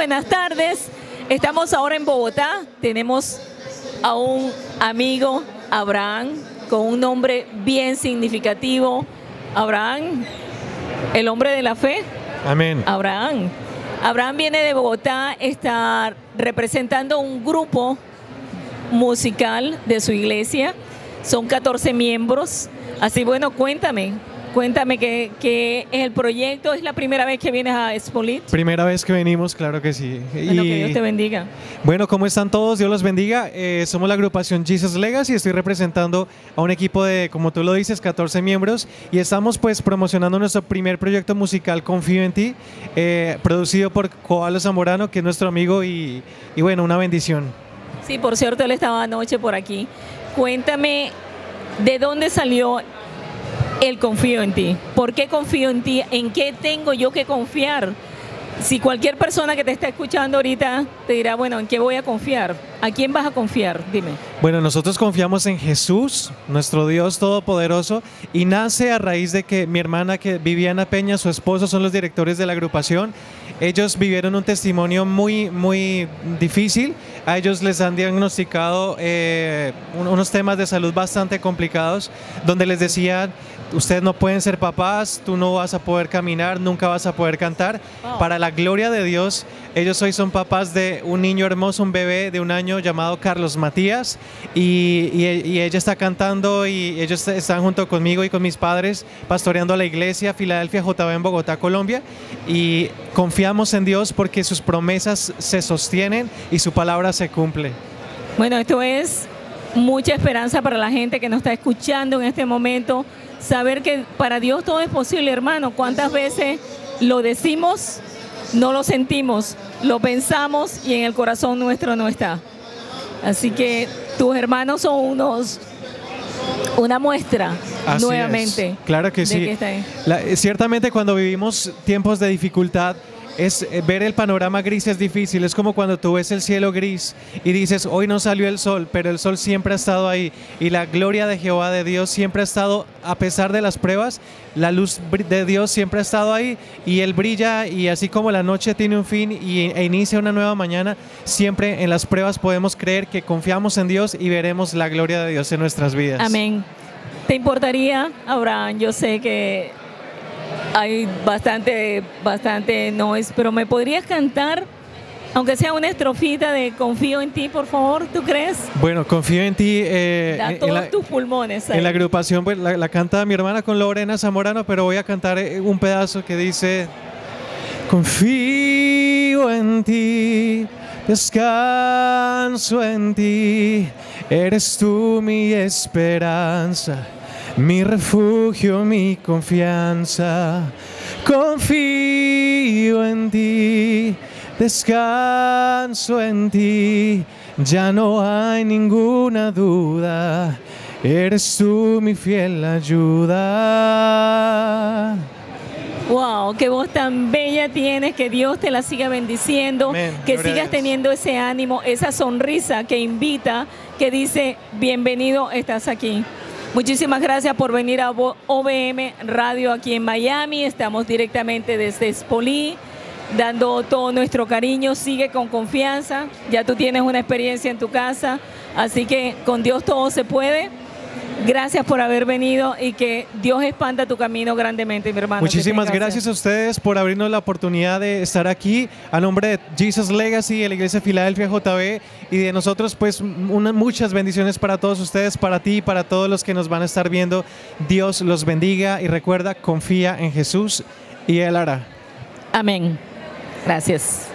buenas tardes. Estamos ahora en Bogotá. Tenemos a un amigo, Abraham, con un nombre bien significativo. Abraham, el hombre de la fe. Amén. Abraham. Abraham viene de Bogotá, está representando un grupo musical de su iglesia. Son 14 miembros. Así bueno, cuéntame, Cuéntame qué, es el proyecto. ¿Es la primera vez que vienes a Expolit? Primera vez que venimos, claro que sí. Bueno, que Dios te bendiga. Bueno, ¿cómo están todos? Dios los bendiga. Eh, somos la agrupación Jesus Legacy y estoy representando a un equipo de, como tú lo dices, 14 miembros y estamos pues promocionando nuestro primer proyecto musical Confío en ti, eh, producido por Coalo Zamorano, que es nuestro amigo y, y bueno, una bendición. Sí, por cierto, él estaba anoche por aquí. Cuéntame, ¿de dónde salió el confío en ti. ¿Por qué confío en ti? ¿En qué tengo yo que confiar? Si cualquier persona que te está escuchando ahorita te dirá, bueno, ¿en qué voy a confiar? ¿A quién vas a confiar? Dime. Bueno, nosotros confiamos en Jesús, nuestro Dios Todopoderoso, y nace a raíz de que mi hermana, que Viviana Peña, su esposo, son los directores de la agrupación. Ellos vivieron un testimonio muy, muy difícil. A ellos les han diagnosticado eh, unos temas de salud bastante complicados, donde les decían, ustedes no pueden ser papás, tú no vas a poder caminar, nunca vas a poder cantar. Para la gloria de Dios, ellos hoy son papás de un niño hermoso, un bebé de un año llamado Carlos Matías, y, ella está cantando y ellos están junto conmigo y con mis padres pastoreando a la iglesia Filadelfia JB en Bogotá, Colombia, y confiamos en Dios porque sus promesas se sostienen y su palabra se cumple. Bueno, esto es mucha esperanza para la gente que nos está escuchando en este momento saber que para Dios todo es posible, hermano. ¿Cuántas veces lo decimos, no lo sentimos, lo pensamos y en el corazón nuestro no está? Así que tus hermanos son unos una muestra nuevamente. Claro que sí. ciertamente cuando vivimos tiempos de dificultad, es eh, ver el panorama gris es difícil, es como cuando tú ves el cielo gris y dices, hoy no salió el sol, pero el sol siempre ha estado ahí y la gloria de Jehová de Dios siempre ha estado, a pesar de las pruebas, la luz de Dios siempre ha estado ahí y Él brilla y así como la noche tiene un fin y, e inicia una nueva mañana, siempre en las pruebas podemos creer que confiamos en Dios y veremos la gloria de Dios en nuestras vidas. Amén. ¿Te importaría, Abraham? Yo sé que hay bastante, bastante noise, pero ¿me podrías cantar? Aunque sea una estrofita de Confío en ti, por favor, ¿tú crees? Bueno, Confío en ti. Eh, da todos tus pulmones. En la agrupación, pues la, canta mi hermana con Lorena Zamorano, pero voy a cantar eh, un pedazo que dice: Confío en ti, descanso en ti, eres tú mi esperanza mi refugio, mi confianza. Confío en ti, descanso en ti, ya no hay ninguna duda. Eres tú mi fiel ayuda. Wow, qué voz tan bella tienes, que Dios te la siga bendiciendo, que sigas teniendo ese ánimo, esa sonrisa que invita, que dice, bienvenido, estás aquí. Muchísimas gracias por venir a OBM Radio aquí en Miami. Estamos directamente desde Spolí, dando todo nuestro cariño. Sigue con confianza. Ya tú tienes una experiencia en tu casa. Así que con Dios todo se puede. Gracias por haber venido y que Dios expanda tu camino grandemente, mi hermano. Muchísimas gracias a ustedes por abrirnos la oportunidad de estar aquí a nombre de Jesus Legacy, de la Iglesia Filadelfia JB y de nosotros, pues muchas bendiciones para todos ustedes, para ti y para todos los que nos van a estar viendo. Dios los bendiga y recuerda, confía en Jesús y Él hará. Amén. Gracias.